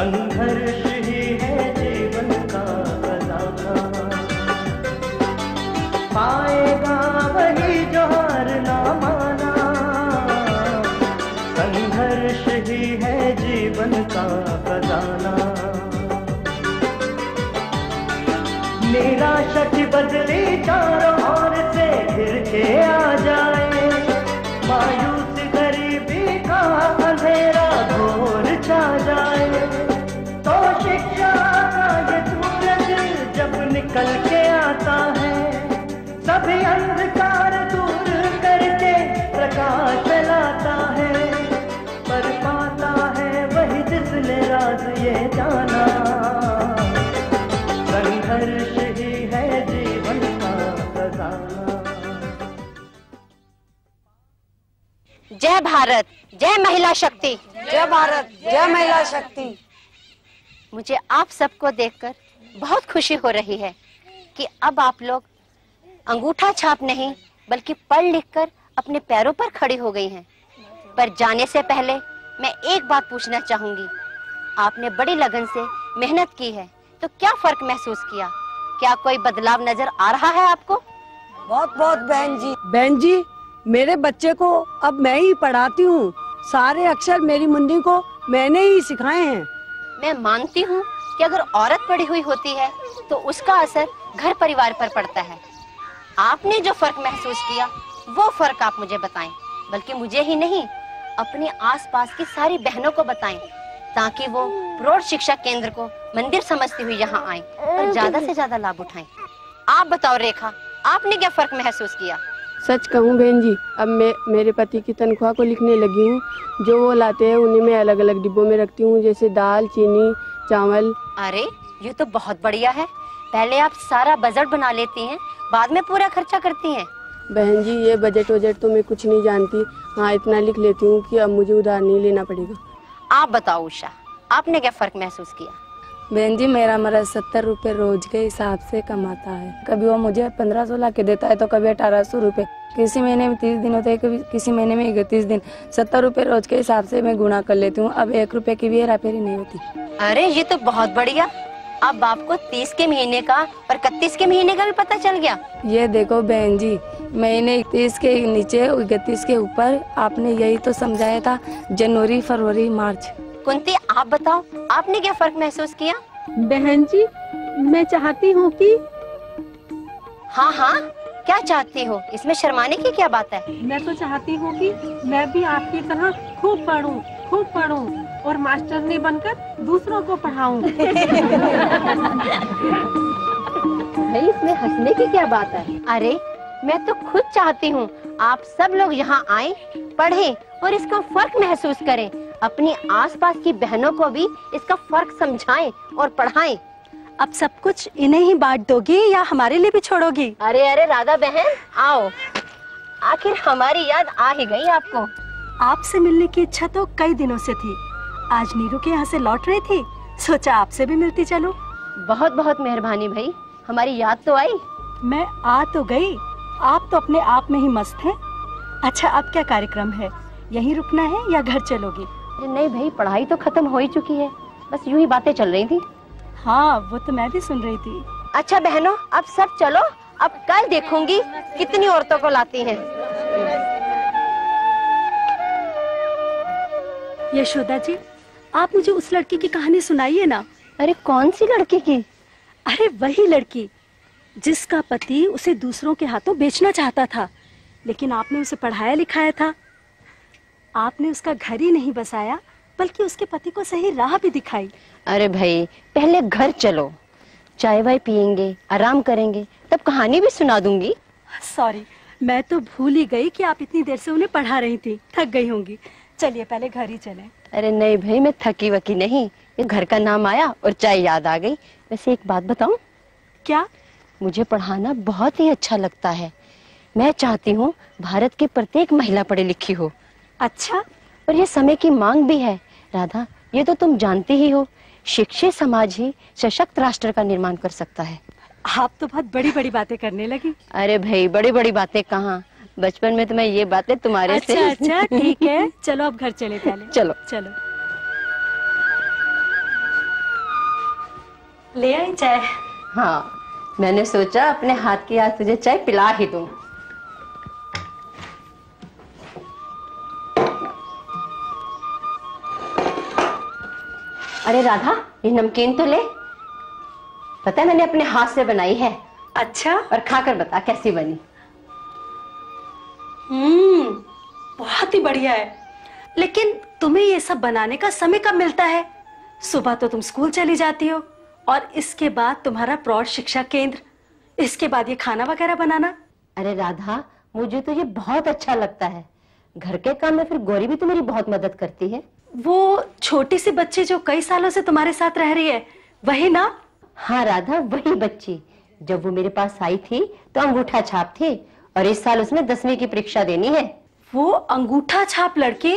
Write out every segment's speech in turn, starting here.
संघर्ष अंधकार दूर करके प्रकाश फैलाता है पर पाता है वही जिसने राज ये जाना। संघर्ष ही है जीवन का खजाना। जय भारत जय महिला शक्ति। जय भारत जय महिला शक्ति। मुझे आप सबको देखकर बहुत खुशी हो रही है कि अब आप लोग अंगूठा छाप नहीं बल्कि पढ़ लिख कर अपने पैरों पर खड़ी हो गई हैं। पर जाने से पहले मैं एक बात पूछना चाहूँगी। आपने बड़ी लगन से मेहनत की है तो क्या फ़र्क महसूस किया? क्या कोई बदलाव नज़र आ रहा है आपको? बहुत बहुत बहन जी। बहन जी मेरे बच्चे को अब मैं ही पढ़ाती हूँ। सारे अक्षर मेरी मुंडी को मैंने ही सिखाए हैं। मैं मानती हूँ कि अगर औरत पढ़ी हुई होती है तो उसका असर घर परिवार पर पड़ता है। आपने जो फ़र्क महसूस किया वो फ़र्क आप मुझे बताएँ बल्कि मुझे ही नहीं अपने आसपास की सारी बहनों को बताएँ ताकि वो प्रौढ़ शिक्षा केंद्र को मंदिर समझती हुई यहाँ आए और ज़्यादा से ज़्यादा लाभ उठाएँ। आप बताओ रेखा आपने क्या फ़र्क महसूस किया? सच कहूँ बहन जी अब मैं मेरे पति की तनख्वाह को लिखने लगी हूँ। जो वो लाते हैं उन्हें मैं अलग अलग डिब्बों में रखती हूँ जैसे दाल चीनी चावल। अरे ये तो बहुत बढ़िया है। पहले आप सारा बजट बना लेती हैं बाद में पूरा खर्चा करती हैं। बहन जी ये बजट वजट तो मैं कुछ नहीं जानती। हाँ इतना लिख लेती हूँ कि अब मुझे उधार नहीं लेना पड़ेगा। आप बताओ उषा आपने क्या फ़र्क महसूस किया? बहन जी मेरा मर्द सत्तर रुपए रोज के हिसाब से कमाता है। कभी वो मुझे पंद्रह सौ ला के देता है तो कभी अठारह सौ रूपए किसी महीने में तीस दिन होते हैं कभी किसी महीने में इकतीस दिन। सत्तर रुपए रोज के हिसाब से मैं गुणा कर लेती हूँ। अब एक रुपए की भी हेरा फेरी नहीं होती। अरे ये तो बहुत बढ़िया। अब आपको तीस के महीने का और इकतीस के महीने का भी पता चल गया। ये देखो बहन जी महीने इकतीस के नीचे इकतीस के ऊपर आपने यही तो समझाया था जनवरी फरवरी मार्च। कुंती आप बताओ आपने क्या फ़र्क महसूस किया? बहन जी मैं चाहती हूँ कि हाँ हाँ। क्या चाहती हो? इसमें शर्माने की क्या बात है? मैं तो चाहती हूँ कि मैं भी आपकी तरह खूब पढ़ूं, खूब पढ़ूं और मास्टर ने बनकर दूसरों को पढ़ाऊं। भाई इसमें हंसने की क्या बात है? अरे मैं तो खुद चाहती हूँ आप सब लोग यहाँ आए पढ़े और इसका फ़र्क महसूस करें। अपनी आसपास की बहनों को भी इसका फ़र्क समझाएँ और पढ़ाएँ। अब सब कुछ इन्हें ही बांट दोगी या हमारे लिए भी छोड़ोगी? अरे अरे राधा बहन आओ। आखिर हमारी याद आ ही गई आपको। आपसे मिलने की इच्छा तो कई दिनों से थी। आज नीरू के यहाँ से लौट रही थी। सोचा आपसे भी मिलती चलो। बहुत बहुत मेहरबानी भाई। हमारी याद तो आई। मैं आ तो गई। आप तो अपने आप में ही मस्त हैं। अच्छा अब क्या कार्यक्रम है? यहीं रुकना है या घर चलोगी? नहीं भाई पढ़ाई तो खत्म हो ही चुकी है। बस यूँ ही बातें चल रही थी। हाँ वो तो मैं भी सुन रही थी। अच्छा बहनों अब सब चलो अब कल देखूँगी कितनी औरतों को लाती हैं। यशोदा जी आप मुझे उस लड़की की कहानी सुनाइए ना। अरे कौन सी लड़की की? अरे वही लड़की जिसका पति उसे दूसरों के हाथों बेचना चाहता था लेकिन आपने उसे पढ़ाया लिखाया था। आपने उसका घर ही नहीं बसाया। बल्कि उसके पति को सही राह भी दिखाई। अरे भाई पहले घर चलो। चाय वाय पियेंगे आराम करेंगे तब कहानी भी सुना दूँगी। सॉरी मैं तो भूल ही गई कि आप इतनी देर से उन्हें पढ़ा रही थी। थक गई होंगी। चलिए पहले घर ही चले। अरे नहीं भाई मैं थकी वकी नहीं। ये घर का नाम आया और चाय याद आ गई। वैसे एक बात बताऊँ? क्या? मुझे पढ़ाना बहुत ही अच्छा लगता है। मैं चाहती हूँ भारत की प्रत्येक महिला पढ़ी लिखी हो। अच्छा? और ये समय की मांग भी है। राधा ये तो तुम जानती ही हो शिक्षित समाज ही सशक्त राष्ट्र का निर्माण कर सकता है। आप तो बहुत बड़ी बड़ी बातें करने लगी। अरे भाई बड़ी बड़ी बातें कहाँ? बचपन में तो मैं ये बातें तुम्हारे अच्छा से अच्छा ठीक है। चलो अब घर चले पहले। चलो। चलो। ले आई चाय? हाँ मैंने सोचा अपने हाथ की आज तुझे चाय पिला ही दूँ। अरे राधा ये नमकीन तो ले। पता है मैंने अपने हाथ से बनाई है। अच्छा? और खाकर बता कैसी बनी। हम्म बहुत ही बढ़िया है। लेकिन तुम्हें ये सब बनाने का समय कब मिलता है? सुबह तो तुम स्कूल चली जाती हो और इसके बाद तुम्हारा प्रौढ़ शिक्षा केंद्र। इसके बाद ये खाना वगैरह बनाना। अरे राधा मुझे तो ये बहुत अच्छा लगता है। घर के काम में फिर गौरी भी तो मेरी बहुत मदद करती है। वो छोटी सी बच्ची जो कई सालों से तुम्हारे साथ रह रही है वही ना? हाँ राधा वही बच्ची। जब वो मेरे पास आई थी तो अंगूठा छाप थी और इस साल उसने दसवीं की परीक्षा देनी है। वो अंगूठा छाप लड़की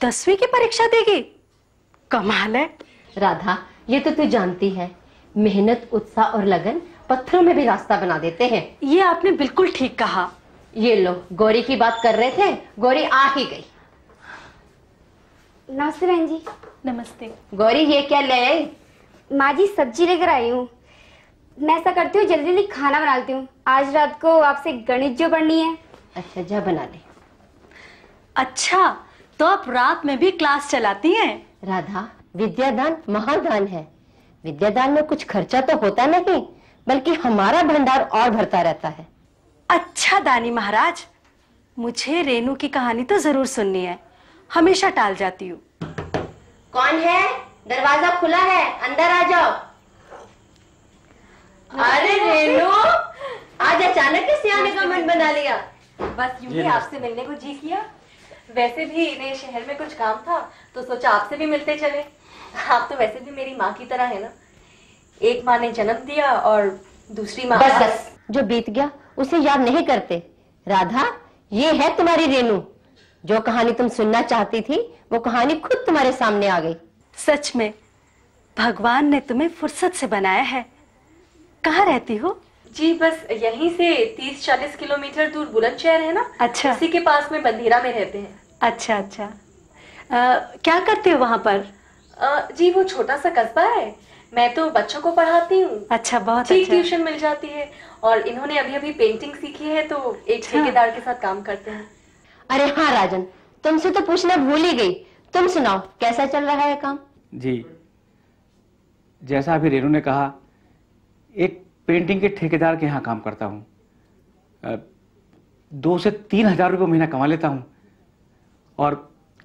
दसवीं की परीक्षा देगी? कमाल है। राधा ये तो तू जानती है। मेहनत उत्साह और लगन पत्थरों में भी रास्ता बना देते हैं। ये आपने बिल्कुल ठीक कहा। ये लो गौरी की बात कर रहे थे गौरी आ ही गई। नमस्ते बहन जी। नमस्ते। गौरी ये क्या ले आई? माँ जी सब्ज़ी लेकर आई हूँ। मैं ऐसा करती हूँ जल्दी जल्दी खाना बना लेती हूँ। आज रात को आपसे गणित जो पढ़नी है। अच्छा जा बना ले। अच्छा तो आप रात में भी क्लास चलाती हैं? राधा विद्यादान महादान है। विद्यादान में कुछ खर्चा तो होता नहीं बल्कि हमारा भंडार और भरता रहता है। अच्छा दानी महाराज। मुझे रेनू की कहानी तो ज़रूर सुननी है। हमेशा टाल जाती हूँ। कौन है? दरवाज़ा खुला है अंदर आ जाओ। अरे रेनू आज अचानक कैसे आने का मन बना लिया। बस यूँ ही आपसे मिलने को जी किया। वैसे भी नए शहर में कुछ काम था तो सोचा आपसे भी मिलते चले। आप तो वैसे भी मेरी माँ की तरह है ना। एक माँ ने जन्म दिया और दूसरी माँ बस बस। जो बीत गया उसे याद नहीं करते। राधा ये है तुम्हारी रेनू जो कहानी तुम सुनना चाहती थी वो कहानी खुद तुम्हारे सामने आ गई। सच में भगवान ने तुम्हें फुर्सत से बनाया है। कहाँ रहती हो? जी बस यहीं से तीस चालीस किलोमीटर दूर बुलंदशहर है ना? अच्छा। उसी के पास में बंधेरा में रहते हैं। अच्छा अच्छा। अ, क्या करते हो वहाँ पर? अ, जी वो छोटा सा कस्बा है। मैं तो बच्चों को पढ़ाती हूँ। अच्छा बहुत ठीक अच्छा। ट्यूशन मिल जाती है। और इन्होंने अभी अभी पेंटिंग सीखी है तो एक अच्छा। ठेकेदार के साथ काम करते हैं। अरे हाँ राजन तुमसे तो पूछना भूल ही गई। तुम सुनाओ कैसा चल रहा है काम? जी जैसा अभी रेनू ने कहा एक पेंटिंग के ठेकेदार के यहाँ काम करता हूँ। दो से तीन हज़ार रुपये महीना कमा लेता हूँ। और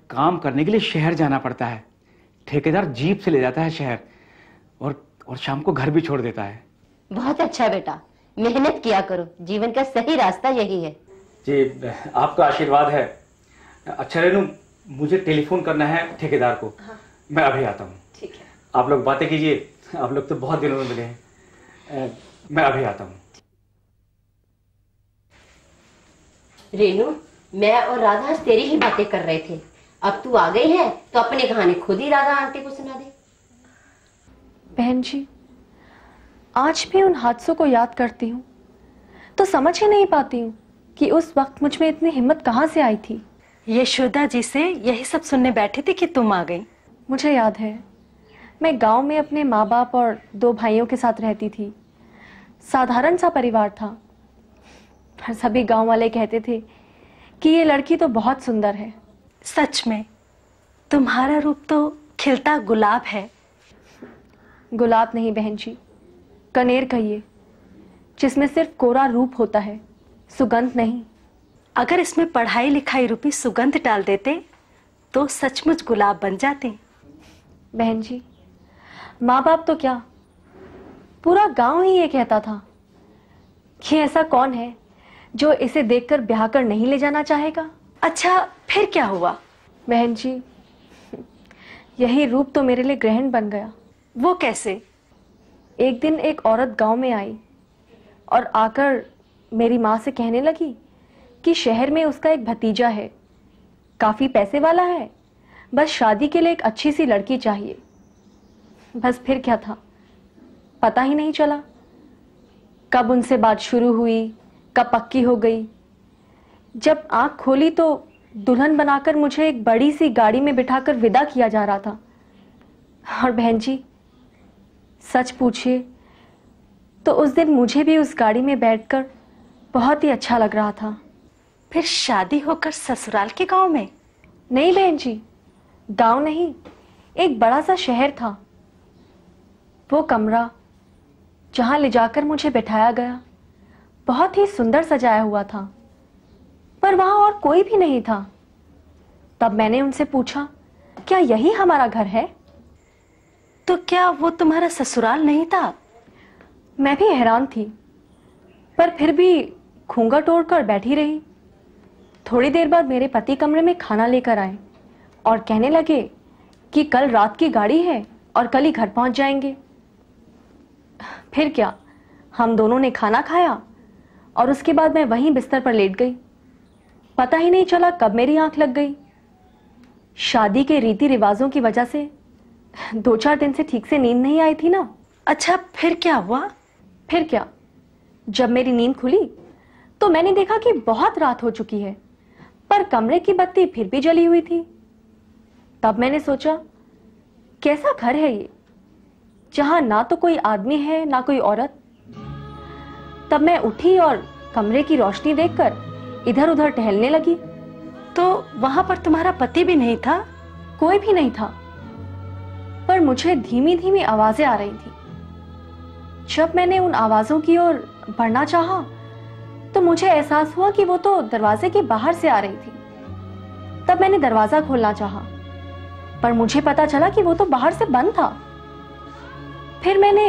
काम करने के लिए शहर जाना पड़ता है। ठेकेदार जीप से ले जाता है शहर और और शाम को घर भी छोड़ देता है। बहुत अच्छा बेटा मेहनत किया करो। जीवन का सही रास्ता यही है। जी आपका आशीर्वाद है। अच्छा रेनू मुझे टेलीफोन करना है ठेकेदार को। हाँ। मैं अभी आता हूँ। ठीक है। आप लोग बातें कीजिए। आप लोग तो बहुत दिनों में मिले हैं। मैं अभी आता हूँ। रेनू मैं और राधा आज तेरी ही बातें कर रहे थे। अब तू आ गई है तो अपने कहानी खुद ही राधा आंटी को सुना दे। बहन जी आज भी उन हादसों को याद करती हूँ तो समझ ही नहीं पाती हूँ। कि उस वक्त मुझमें इतनी हिम्मत कहाँ से आई थी? यशोदा जी से यही सब सुनने बैठे थे कि तुम आ गई। मुझे याद है मैं गाँव में अपने माँ बाप और दो भाइयों के साथ रहती थी। साधारण सा परिवार था। पर सभी गाँव वाले कहते थे कि ये लड़की तो बहुत सुंदर है। सच में तुम्हारा रूप तो खिलता गुलाब है। गुलाब नहीं बहन जी कनेर कहिए जिसमें सिर्फ़ कोरा रूप होता है। सुगंध नहीं। अगर इसमें पढ़ाई लिखाई रूपी सुगंध डाल देते तो सचमुच गुलाब बन जाते। बहन जी माँ बाप तो क्या? पूरा गाँव ही ये कहता था कि ऐसा कौन है जो इसे देखकर ब्याह कर नहीं ले जाना चाहेगा? अच्छा फिर क्या हुआ? बहन जी, यही रूप तो मेरे लिए ग्रहण बन गया। वो कैसे? एक दिन एक औरत गाँव में आई और आकर मेरी माँ से कहने लगी कि शहर में उसका एक भतीजा है। काफ़ी पैसे वाला है। बस शादी के लिए एक अच्छी सी लड़की चाहिए। बस फिर क्या था? पता ही नहीं चला। कब उनसे बात शुरू हुई, कब पक्की हो गई। जब आँख खोली तो दुल्हन बनाकर मुझे एक बड़ी सी गाड़ी में बिठाकर विदा किया जा रहा था। और बहन जी, सच पूछिए तो उस दिन मुझे भी उस गाड़ी में बैठकर बहुत ही अच्छा लग रहा था। फिर शादी होकर ससुराल के गाँव में। नहीं बहन जी, गाँव नहीं, एक बड़ा सा शहर था। वो कमरा जहाँ ले जाकर मुझे बैठाया गया, बहुत ही सुंदर सजाया हुआ था। पर वहाँ और कोई भी नहीं था। तब मैंने उनसे पूछा, क्या यही हमारा घर है? तो क्या वो तुम्हारा ससुराल नहीं था? मैं भी हैरान थी। पर फिर भी खूँगा तोड़कर बैठी रही। थोड़ी देर बाद मेरे पति कमरे में खाना लेकर आए और कहने लगे कि कल रात की गाड़ी है और कल ही घर पहुँच जाएँगे। फिर क्या? हम दोनों ने खाना खाया और उसके बाद मैं वहीं बिस्तर पर लेट गई। पता ही नहीं चला कब मेरी आँख लग गई। शादी के रीति रिवाजों की वजह से दो चार दिन से ठीक से नींद नहीं आई थी ना। अच्छा फिर क्या हुआ? फिर क्या? जब मेरी नींद खुली तो मैंने देखा कि बहुत रात हो चुकी है, पर कमरे की बत्ती फिर भी जली हुई थी। तब मैंने सोचा, कैसा घर है ये, जहाँ ना तो कोई आदमी है, ना कोई औरत। तब मैं उठी और कमरे की रोशनी देखकर इधर उधर टहलने लगी। तो वहाँ पर तुम्हारा पति भी नहीं था, कोई भी नहीं था, पर मुझे धीमी धीमी आवाज़ें आ रही थी। जब मैंने उन आवाजों की ओर बढ़ना चाहा तो मुझे एहसास हुआ कि वो तो दरवाजे के बाहर से आ रही थी। तब मैंने दरवाज़ा खोलना चाहा पर मुझे पता चला कि वो तो बाहर से बंद था। फिर मैंने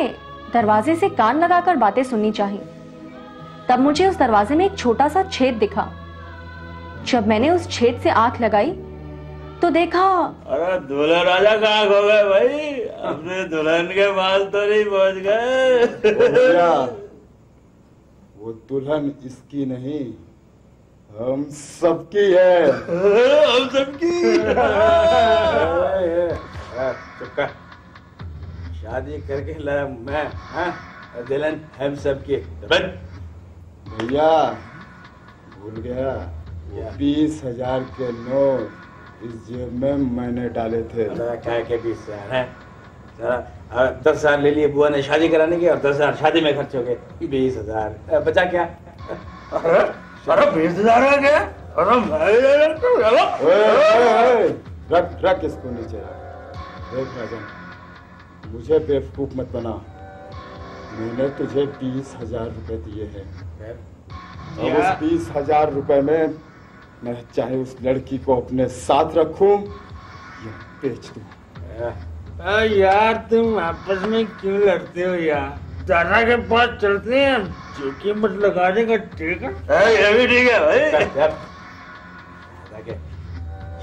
दरवाजे से कान लगाकर बातें सुननी चाही। तब मुझे उस दरवाजे में एक छोटा सा छेद दिखा। जब मैंने उस छेद से आँख लगाई तो देखा अरे दूल्हा राजा कहाँ खो गए भाई। अपने दुल्हन के पास तो नहीं पहुँच गए। वो दुल्हन इसकी नहीं हम सबकी है। हम सबकी। शादी करके लाया मैं हाँ? दुल्हन हम सबकी। भैया भूल गया। बीस हज़ार के नोट इस जेब में मैंने डाले थे। क्या के बीस हज़ार है? दस हज़ार ले लिए बुआ ने शादी कराने की और दस हज़ार शादी में खर्च हो गए। बीस हज़ार। बचा क्या? अरे अरे बीस हज़ार आ गया अरे ओए, रख रख इसको नीचे देख राजन मुझे बेवकूफ़ मत बना। मैंने तुझे बीस हज़ार रुपए दिए हैं। अब उस बीस हज़ार रुपए में मैं चाहे उस लड़की को अपने साथ रखूँ या बेच दूँ। यार तुम आपस में क्यों लड़ते हो यार? दादा के पास चलते हैं जो कीमत लगाने का ठीक है। ये भी ठीक है भाई।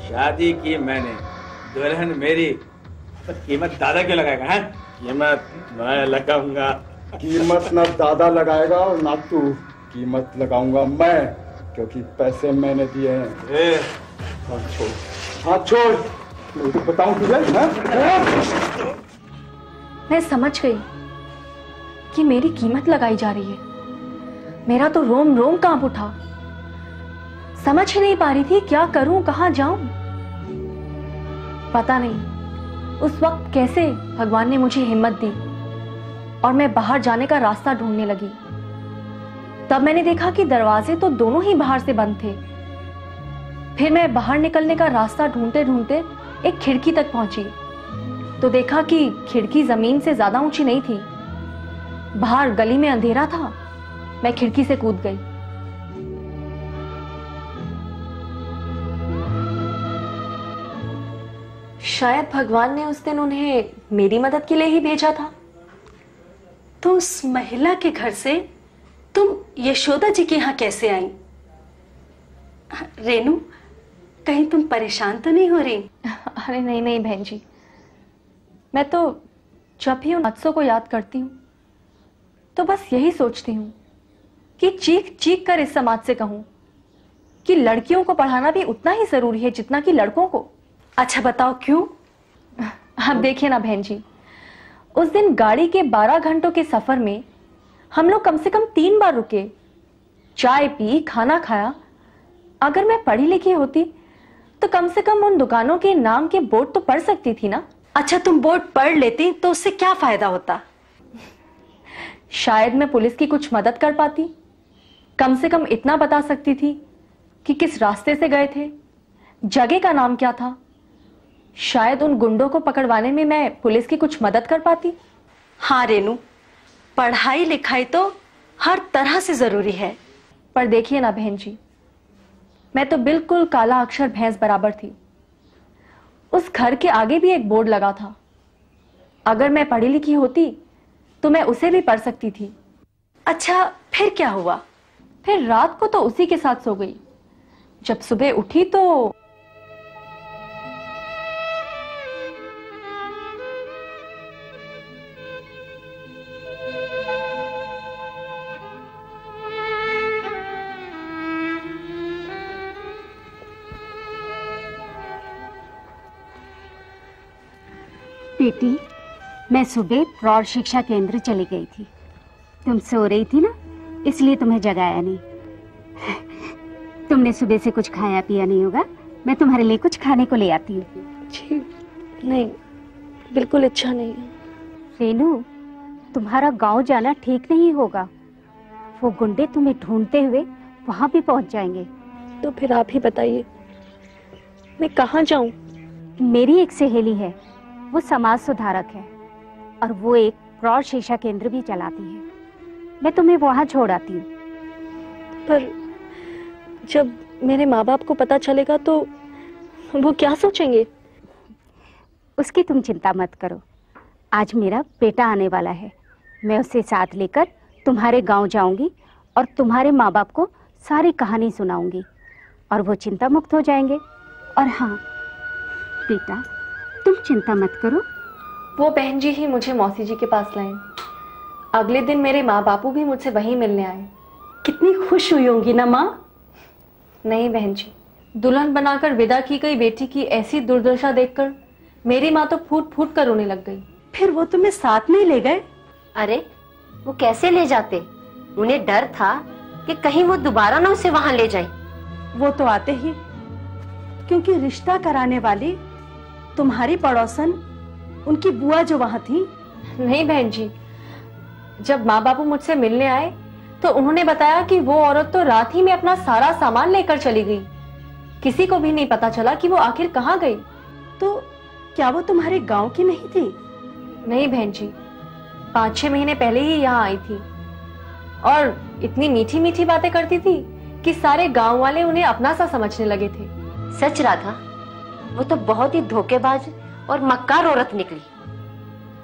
शादी की मैंने दुल्हन मेरी तो कीमत दादा क्यों लगाएगा है? कीमत मैं लगाऊँगा। कीमत ना दादा लगाएगा और ना तू। कीमत लगाऊँगा मैं क्योंकि पैसे मैंने दिए हैं। हाथ छोड़। हाथ छोड़। मैं बताऊँ तुझे हाँ? मैं समझ गई कि मेरी कीमत लगाई जा रही है। मेरा तो रोम रोम काँप उठा। समझ ही नहीं पा रही थी क्या करूँ, कहाँ जाऊँ। पता नहीं उस वक्त कैसे भगवान ने मुझे हिम्मत दी और मैं बाहर जाने का रास्ता ढूँढने लगी। तब मैंने देखा कि दरवाजे तो दोनों ही बाहर से बंद थे। फिर मैं बाहर निकलने का रास्ता ढूंढते ढूंढते एक खिड़की तक पहुँची। तो देखा कि खिड़की ज़मीन से ज़्यादा ऊँची नहीं थी। बाहर गली में अंधेरा था। मैं खिड़की से कूद गई। शायद भगवान ने उस दिन उन्हें मेरी मदद के लिए ही भेजा था। तो उस महिला के घर से तुम यशोदा जी के यहाँ कैसे आई? रेनू कहीं तुम परेशान तो नहीं हो रही? अरे नहीं नहीं बहन जी। मैं तो जब भी उन हादसों को याद करती हूँ तो बस यही सोचती हूँ कि चीख चीख कर इस समाज से कहूँ कि लड़कियों को पढ़ाना भी उतना ही ज़रूरी है जितना कि लड़कों को। अच्छा बताओ क्यों? अब देखिए ना बहन जी उस दिन गाड़ी के 12 घंटों के सफ़र में हम लोग कम से कम तीन बार रुके चाय पी खाना खाया। अगर मैं पढ़ी लिखी होती तो कम से कम उन दुकानों के नाम के बोर्ड तो पढ़ सकती थी ना। अच्छा तुम बोर्ड पढ़ लेती तो उससे क्या फ़ायदा होता? शायद मैं पुलिस की कुछ मदद कर पाती। कम से कम इतना बता सकती थी कि किस रास्ते से गए थे। जगह का नाम क्या था? शायद उन गुंडों को पकड़वाने में मैं पुलिस की कुछ मदद कर पाती। हाँ रेनू पढ़ाई लिखाई तो हर तरह से ज़रूरी है। पर देखिए ना बहन जी मैं तो बिल्कुल काला अक्षर भैंस बराबर थी। उस घर के आगे भी एक बोर्ड लगा था। अगर मैं पढ़ी लिखी होती तो मैं उसे भी पढ़ सकती थी। अच्छा फिर क्या हुआ? फिर रात को तो उसी के साथ सो गई। जब सुबह उठी तो मैं सुबह प्रौढ़ शिक्षा केंद्र चली गई थी। तुम सो रही थी ना? इसलिए तुम्हें जगाया नहीं। तुमने सुबह से कुछ खाया पिया नहीं होगा। मैं तुम्हारे लिए कुछ खाने को ले आती हूँ। जी नहीं बिल्कुल अच्छा नहीं है। रेनू तुम्हारा गाँव जाना ठीक नहीं होगा। वो गुंडे तुम्हें ढूंढते हुए वहाँ भी पहुँच जाएँगे। तो फिर आप ही बताइए मैं कहाँ जाऊँ? मेरी एक सहेली है। वो समाज सुधारक है। और वो एक प्रौढ़ शिक्षा केंद्र भी चलाती है। मैं तुम्हें वहाँ छोड़ आती हूँ। पर जब मेरे माँ बाप को पता चलेगा तो वो क्या सोचेंगे? उसकी तुम चिंता मत करो। आज मेरा बेटा आने वाला है। मैं उसे साथ लेकर तुम्हारे गाँव जाऊँगी और तुम्हारे माँ बाप को सारी कहानी सुनाऊँगी और वो चिंता मुक्त हो जाएँगे। और हाँ बेटा तुम चिंता मत करो। वो बहन जी ही मुझे मौसी जी के पास लाए अगले दिन मेरे माँ बापू भी मुझसे वहीं मिलने आए। कितनी खुश हुई होंगी ना माँ? नहीं बहन जी दुल्हन बनाकर विदा की गई बेटी की ऐसी दुर्दशा देखकर मेरी माँ तो फूट फूट कर रोने लग गई। फिर वो तुम्हें साथ नहीं ले गए? अरे वो कैसे ले जाते? उन्हें डर था कि कहीं वो दोबारा ना उसे वहाँ ले जाए। वो तो आते ही क्योंकि रिश्ता कराने वाली तुम्हारी पड़ोसन उनकी बुआ जो वहाँ थी। नहीं बहन जी। जब माँ बापू मुझसे मिलने आए तो उन्होंने बताया कि वो औरत तो रात ही में अपना सारा सामान लेकर चली गई। किसी को भी नहीं पता चला कि वो आखिर कहाँ गई। तो क्या वो तुम्हारे गाँव की नहीं थी? नहीं बहन जी। पाँच छह महीने पहले ही यहाँ आई थी। और इतनी मीठी मीठी बातें करती थी कि सारे गाँव वाले उन्हें अपना सा समझने लगे थे। सच राधा वो तो बहुत ही धोखेबाज और मक्कार औरत निकली।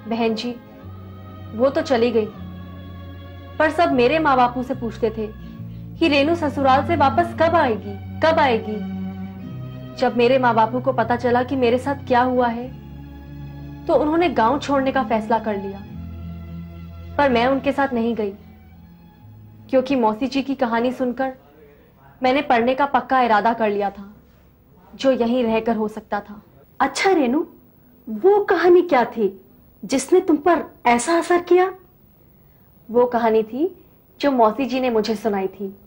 बहन जी वो तो चली गई। पर सब मेरे माँ बापू से पूछते थे कि रेनू ससुराल से वापस कब आएगी कब आएगी? जब मेरे माँ बापू को पता चला कि मेरे साथ क्या हुआ है तो उन्होंने गाँव छोड़ने का फैसला कर लिया। पर मैं उनके साथ नहीं गई क्योंकि मौसी जी की कहानी सुनकर मैंने पढ़ने का पक्का इरादा कर लिया था जो यहीं रहकर हो सकता था। अच्छा रेनू वो कहानी क्या थी? जिसने तुम पर ऐसा असर किया? वो कहानी थी जो मौसी जी ने मुझे सुनाई थी।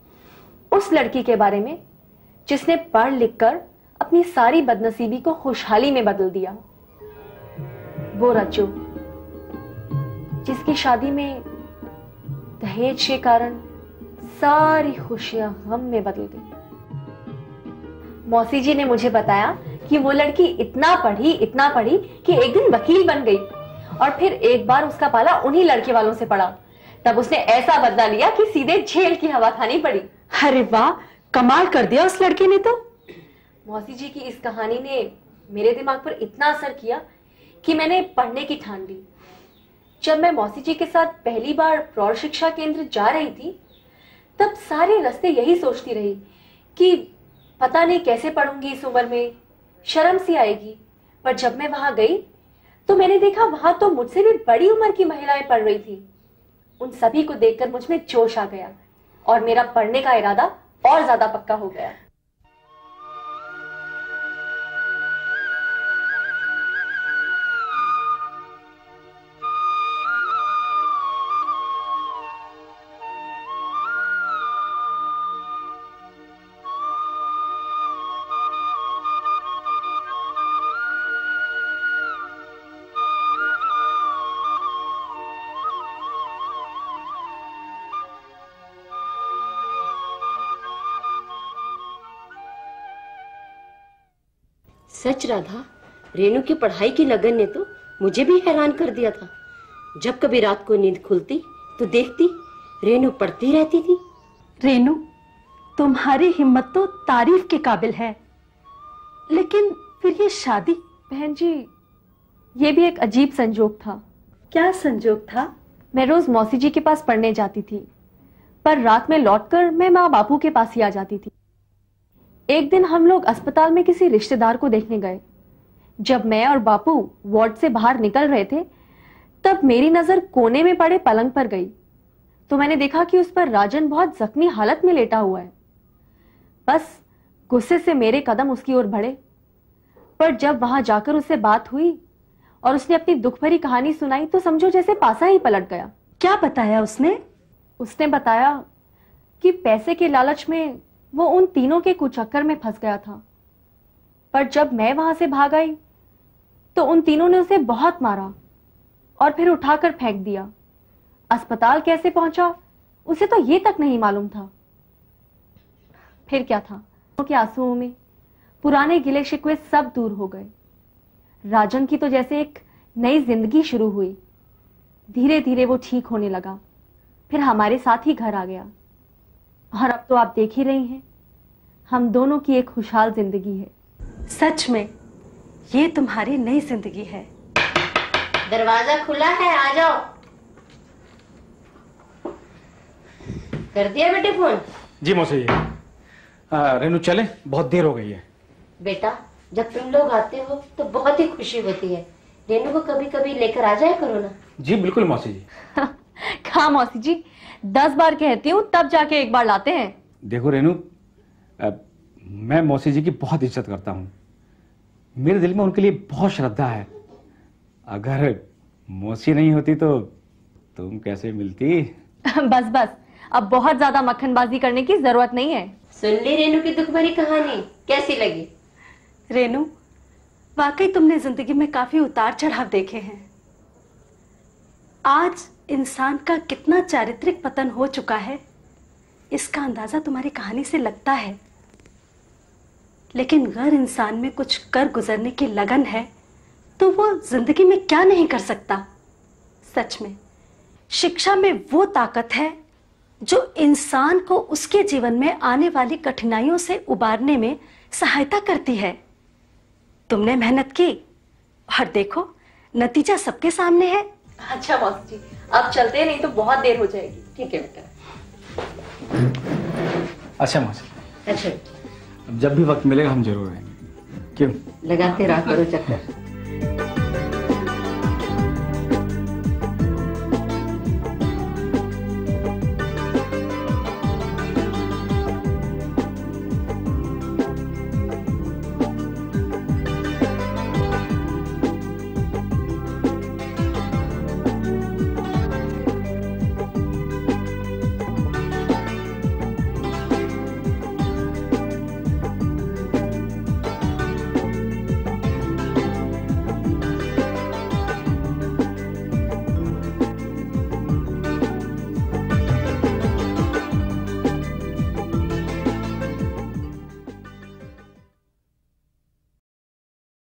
उस लड़की के बारे में, जिसने पढ़ लिख कर अपनी सारी बदनसीबी को खुशहाली में बदल दिया। वो रज्जू, जिसकी शादी में दहेज के कारण सारी खुशियाँ गम में बदल गई। मौसी जी ने मुझे बताया कि वो लड़की इतना पढ़ी इतना पढ़ी कि एक दिन वकील बन गई और फिर एक बार उसका पाला उन्हीं लड़के वालों से पड़ा। तब उसने ऐसा बदला लिया कि सीधे जेल की हवा खानी पड़ी। अरे वाह कमाल कर दिया उस लड़के ने तो। मौसी जी की इस कहानी ने मेरे दिमाग पर इतना असर किया कि मैंने पढ़ने की ठान ली। जब मैं मौसी जी के साथ पहली बार प्रौढ़ शिक्षा केंद्र जा रही थी तब सारे रास्ते यही सोचती रही कि पता नहीं कैसे पढ़ूँगी इस उम्र में शर्म सी आएगी। पर जब मैं वहाँ गई तो मैंने देखा वहाँ तो मुझसे भी बड़ी उम्र की महिलाएँ पढ़ रही थी। उन सभी को देखकर मुझमें जोश आ गया और मेरा पढ़ने का इरादा और ज़्यादा पक्का हो गया। सच राधा रेनू की पढ़ाई की लगन ने तो मुझे भी हैरान कर दिया था। जब कभी रात को नींद खुलती तो देखती रेनू पढ़ती रहती थी। रेनू तुम्हारी हिम्मत तो तारीफ़ के काबिल है। लेकिन फिर ये शादी बहन जी ये भी एक अजीब संजोग था। क्या संजोग था? मैं रोज मौसी जी के पास पढ़ने जाती थी पर रात में लौटकर मैं माँ बापू के पास ही आ जाती थी। एक दिन हम लोग अस्पताल में किसी रिश्तेदार को देखने गए। जब मैं और बापू वार्ड से बाहर निकल रहे थे तब मेरी नज़र कोने में पड़े पलंग पर गई। तो मैंने देखा कि उस पर राजन बहुत जख्मी हालत में लेटा हुआ है। बस गुस्से से मेरे कदम उसकी ओर बढ़े। पर जब वहाँ जाकर उससे बात हुई और उसने अपनी दुख भरी कहानी सुनाई तो समझो जैसे पासा ही पलट गया। क्या बताया उसने? उसने बताया कि पैसे के लालच में वो उन तीनों के कुचक्कर में फंस गया था। पर जब मैं वहाँ से भाग आई तो उन तीनों ने उसे बहुत मारा और फिर उठाकर फेंक दिया। अस्पताल कैसे पहुँचा, उसे तो ये तक नहीं मालूम था। फिर क्या था? के आंसुओं में पुराने गिले शिकवे सब दूर हो गए। राजन की तो जैसे एक नई ज़िंदगी शुरू हुई। धीरे धीरे वो ठीक होने लगा। फिर हमारे साथ ही घर आ गया। और अब तो आप देख ही रही हैं। हम दोनों की एक खुशहाल ज़िंदगी है। सच में ये तुम्हारी नई ज़िंदगी है। दरवाज़ा खुला है आ जाओ। कर दिया बेटे फ़ोन? जी मौसी जी। रेनू चले बहुत देर हो गई है। बेटा जब तुम लोग आते हो तो बहुत ही खुशी होती है। रेनू को कभी कभी लेकर आ जाए करो ना। जी बिल्कुल मौसी जी। कहा मौसी जी? दस बार कहती हूँ तब जाके एक बार लाते हैं। देखो रेनू मैं मौसी जी की बहुत इज़्ज़त करता हूँ। मेरे दिल में उनके लिए बहुत श्रद्धा है। अगर मौसी नहीं होती तो तुम कैसे मिलती? बस बस। अब बहुत ज़्यादा मक्खनबाजी करने की ज़रूरत नहीं है। सुन ली रेनू की दुख भरी कहानी। कैसी लगी? रेनू वाकई तुमने ज़िंदगी में काफ़ी उतार चढ़ाव देखे हैं। आज इंसान का कितना चारित्रिक पतन हो चुका है, इसका अंदाज़ा तुम्हारी कहानी से लगता है। लेकिन अगर इंसान में कुछ कर गुजरने की लगन है तो वो ज़िंदगी में क्या नहीं कर सकता? सच में, शिक्षा में वो ताकत है जो इंसान को उसके जीवन में आने वाली कठिनाइयों से उबारने में सहायता करती है। तुमने मेहनत की, और देखो, नतीजा सबके सामने है। अच्छा मौसी जी। अब चलते नहीं तो बहुत देर हो जाएगी। ठीक है बेटा। अच्छा मौसी अच्छा। जब भी वक्त मिलेगा हम ज़रूर आएँगे। क्यों? लगाते रात करो चक्कर।